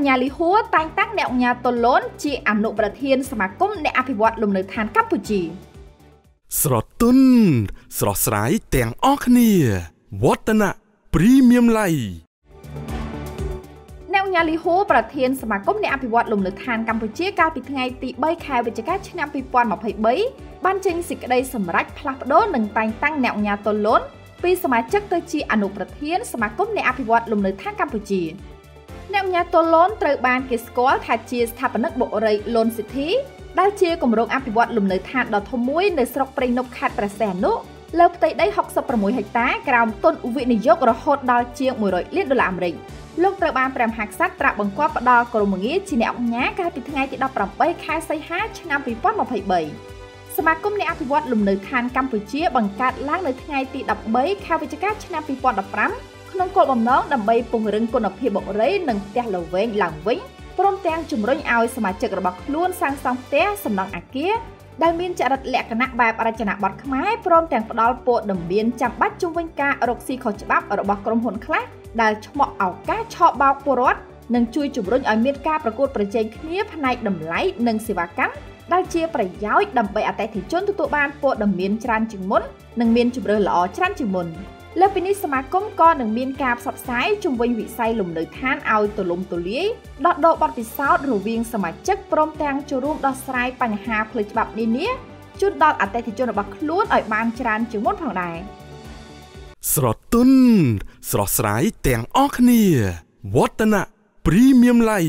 អង្គញាលីហួរតែងតាំងអ្នកអង្គញាតុលូនជាអនុប្រធានសមាគមអ្នកអភិវឌ្ឍលំនៅឋានកម្ពុជាស្រទន់ស្រស់ស្រាយទាំងអស់គ្នាវឌ្ឍនៈព្រីមៀមឡៃអ្នកញ៉ាលីហូប្រធានសមាគមអ្នកអភិវឌ្ឍលំនៅឋានកម្ពុជាកាលពីថ្ងៃទី3ខែវិច្ឆិកាឆ្នាំ2023បានចេញសេចក្តីសម្រេចផ្លាស់ប្ដូរនិងតែងតាំងអ្នកញ៉ាតុលូនពីសមាជិកទៅជាអនុប្រធានសមាគមអ្នកអភិវឌ្ឍលំនៅឋានកម្ពុជា អ្នកញ៉ាតុលូនត្រូវបានគេស្គាល់ថាជាស្ថាបនិកបុរីលូនស៊ីធីដែលជាគម្រោងអភិវឌ្ឍលំនៅឋានដ៏ធំមួយនៅស្រុកព្រៃនប់ខេត្តព្រះសីហនុលើផ្ទៃដី66ហិកតាក្រោមទុនវិនិយោគរហូតដល់ជាង100លានដុល្លារអាមេរិកលោកត្រូវបានព្រះមហាក្សត្រត្រាស់បង្គាប់ផ្ដល់ក្រមងារជាអ្នកអង្គការកាលពីថ្ងៃទី18ខែសីហាឆ្នាំ2023សមាគមអ្នកអភិវឌ្ឍលំនៅឋានកម្ពុជាបង្កើតឡើងនៅថ្ងៃទី13ខែវិច្ឆិកាឆ្នាំ2015 ក្នុងគោលបំណងដើម្បីពង្រឹងគុណភាពបុរីនិងផ្ទះល្វែងឡើងវិញព្រមទាំងជំរុញឲ្យសមាជិករបស់ខ្លួនសាងសង់ផ្ទះសំណង់អគារដែលមានចរិតលក្ខណៈបែបរចនាបថខ្មែរព្រមទាំងផ្ដល់ព័ត៌មានចាំបាច់ជុំវិញការរកស៊ីខុសច្បាប់របស់ក្រុមហ៊ុនខ្លះដែលឆ្មក់ឱកាសឆបបោកពលរដ្ឋនិងជួយជំរុញឲ្យមានការប្រកួតប្រជែងគ្នាផ្នែកតម្លៃនិងសេវាកម្មដែលជាប្រយោជន៍ដើម្បីអតិថិជនទទួលបានព័ត៌មានច្រើនជាងមុននិងមានជម្រើសល្អច្រើនជាងមុន។ លើពីនេះសមាគមក៏នឹងមានការផ្សព្វផ្សាយជំវិញវិស័យលំនៅឋានឲ្យទូលំទូលាយដោះដូរបទពិសោធន៍រវាងសមាជិកព្រមទាំងចូលរួមដោះស្រាយបញ្ហាផ្លូវច្បាប់នានាជូនដល់អតិថិជនរបស់ខ្លួនឲ្យបានច្រើនជាងមុនផងដែរស្រទន់ស្រស់ស្រាយទាំងអស់គ្នាវឌ្ឍនៈព្រីមៀមឡៃ